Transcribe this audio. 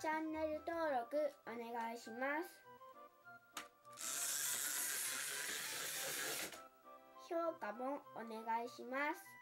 チャンネル登録お願いします。評価もお願いします。